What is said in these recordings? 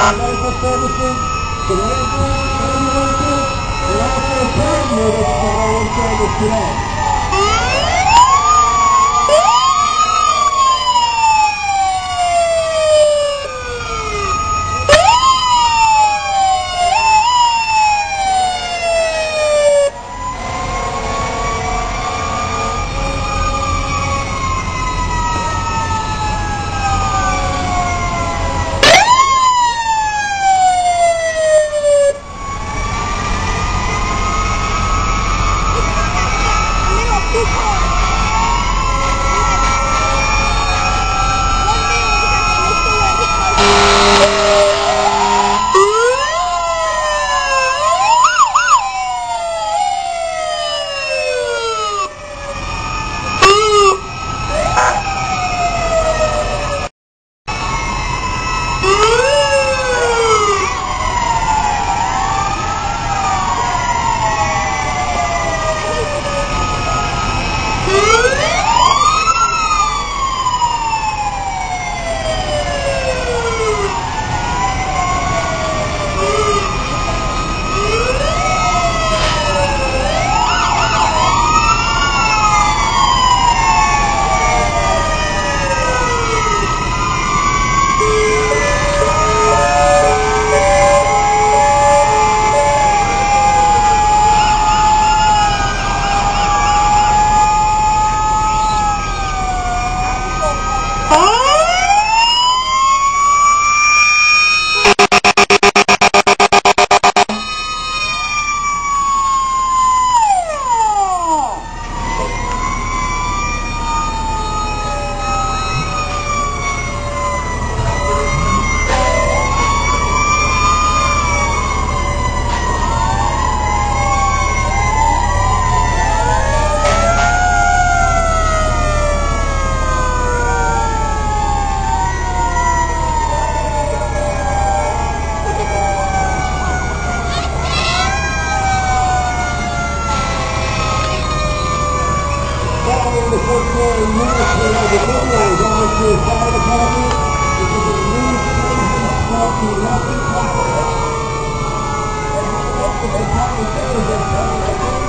Thank you. Following the Full-Care Ministry of the Video Volunteer Fire Department, this is a new called the Rapid Fire. The says that Light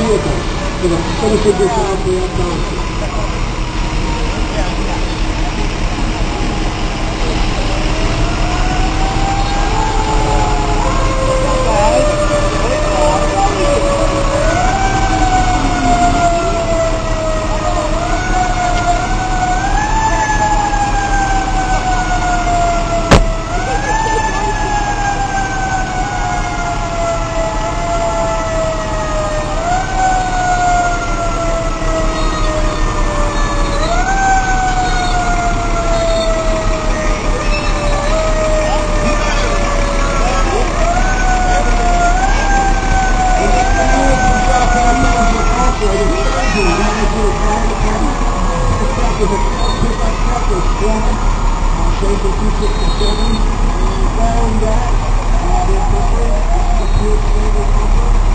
vehicle to the finish of this out for that donkey. with a pickup truck was formed on Station 267. And we found that are the equipment, the fuel standard equipment,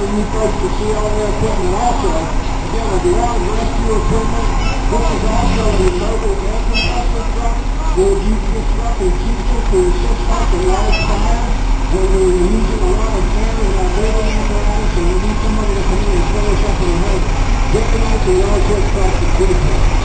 for you folks to see all their equipment also. Again, a garage rescue equipment. This is also a mobile compressor truck. We'll use this truck in future to assist us in large fires when we're using a lot of air in our building apparatus and we need somebody to come in and finish up in a hurry. Get them out to large truck to do